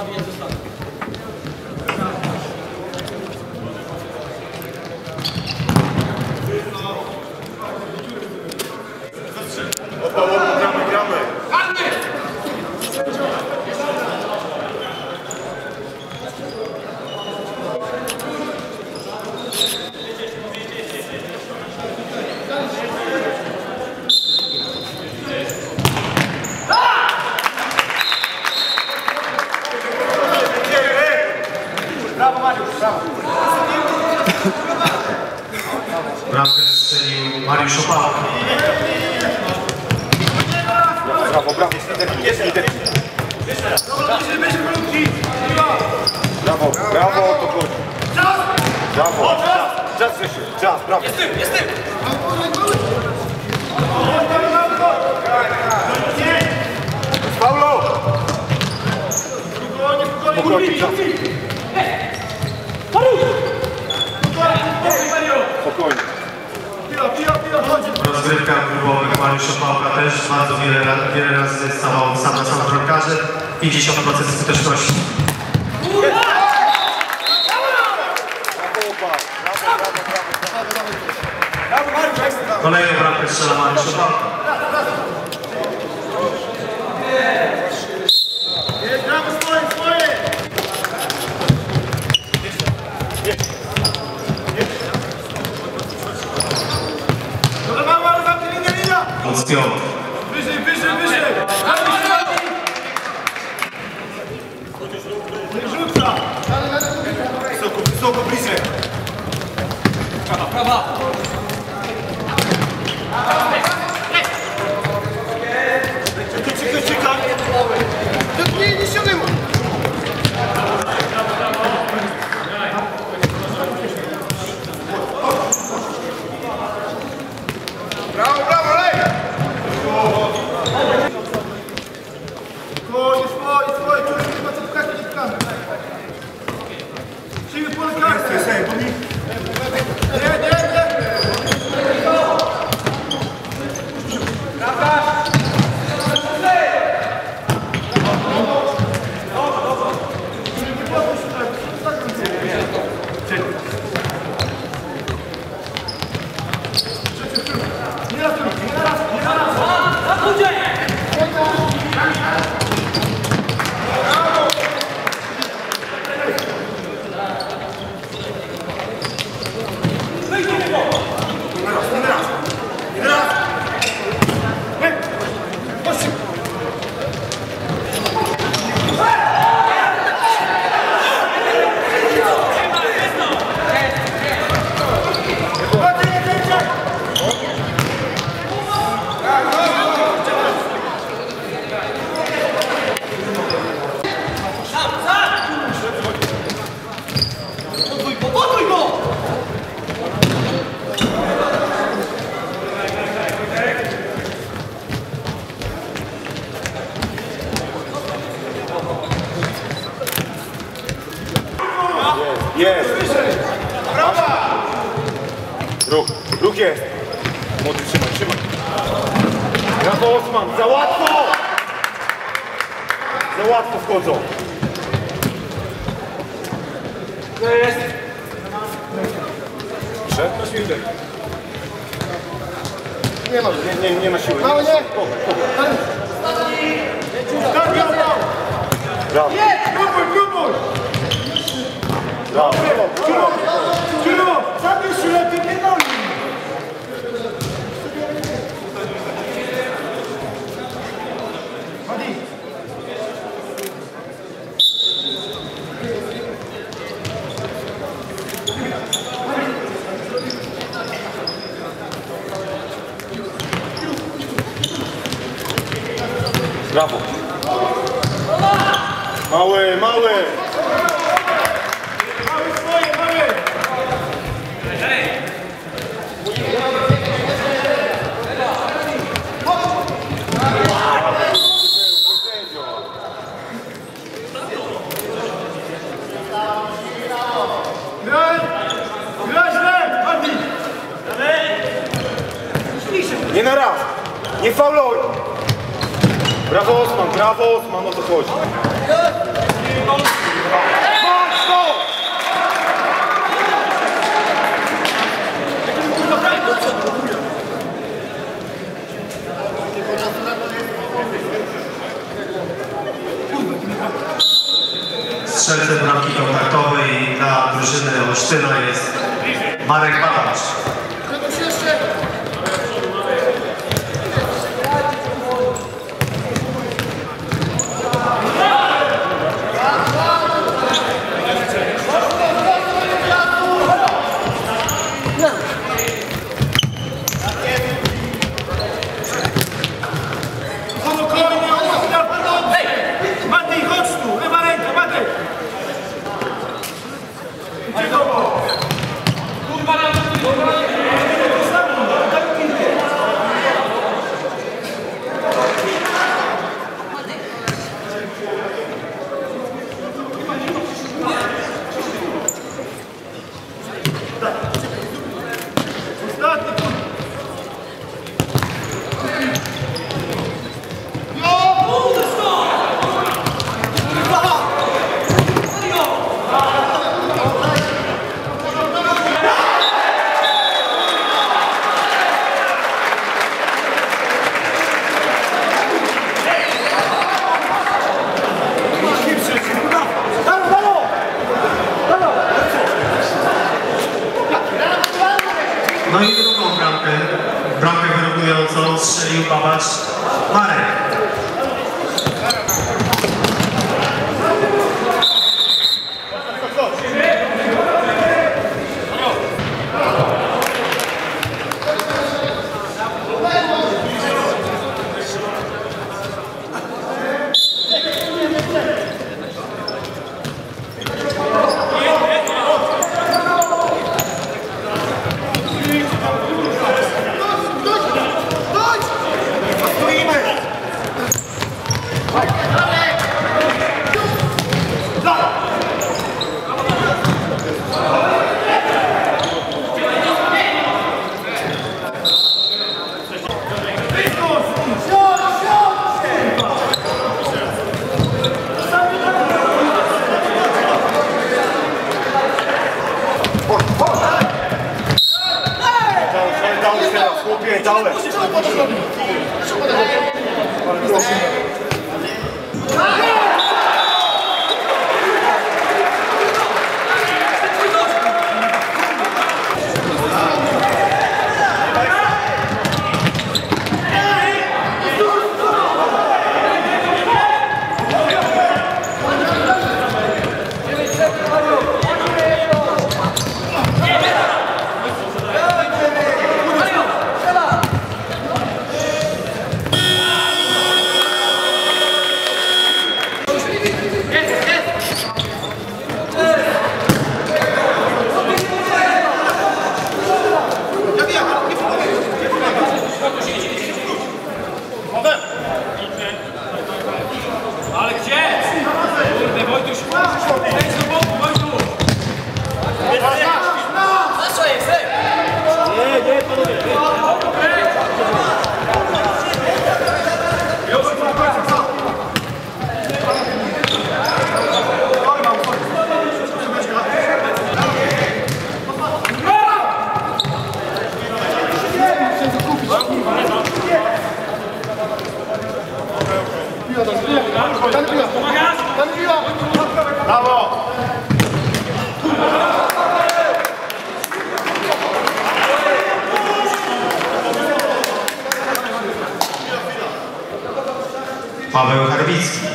Caminha, Brawo, brawo, jest to chodzi. Brawo, czas, czas, Grzesiu, czas, brawo. Jestem, jestem. Paulo! Spokojnie, czas. Spokojnie. Rozgrywka klubowych Mariusz Opałka też bardzo wiele, wiele razy stawał sam na sam bramkarze. 50% skuteczności. Jest. Ruch, ruch jest. Młody, trzymaj, trzymaj. Brawo, Osman, za łatwo! Za łatwo wchodzą. Jest. Proszę? Nie ma, nie, nie, nie ma siły. Mało nie! Brawo, próbuj! Brawo. Brawo. Mały, mały. Mały Nie na raz. Nie fauluj. Brawo Osman, brawo Osman, o to chodzi. To! Strzelcem bramki kontaktowej dla drużyny Olsztyna jest Marek Badacz. 给招了。就，Paweł Harbicki.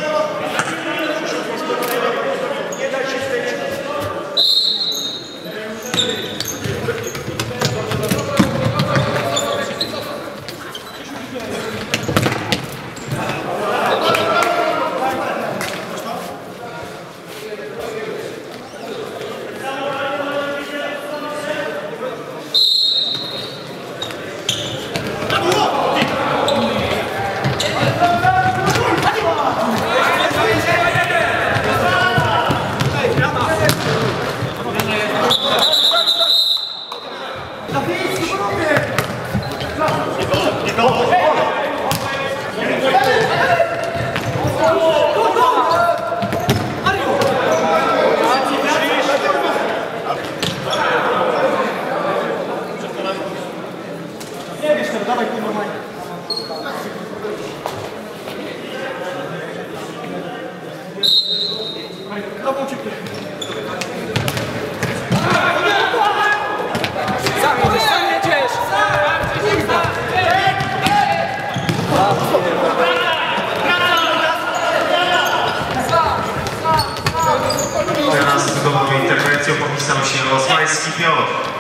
Não. não. Osmański Piotr.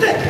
Do